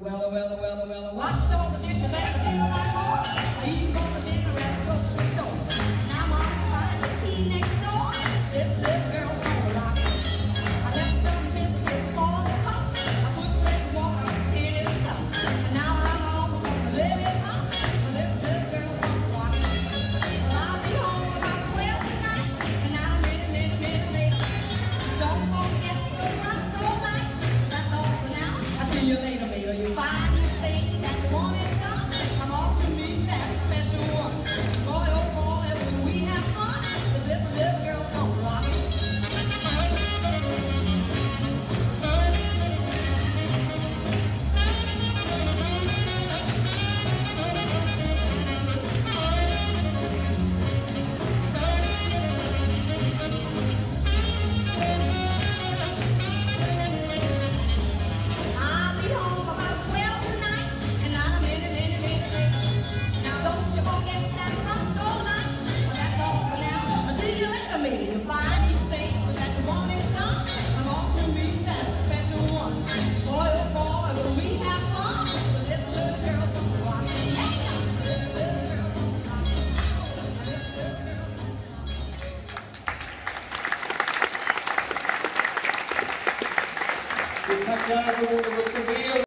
well, well, well, well, washed all the dishes and dinner like more. Leave all the dinner at the grocery store. Now mom finds the key next door. This little girl's gonna rock it. I left some biscuits for the cup. I put fresh water in his cup. And now I'm gonna live it up. This little girl's gonna rock it. Well, I'll be home about 12 tonight. And a minute, minute, minute later. Don't forget to run so light. That's all for now. I'll see you later, find the thing that you want E tackar vår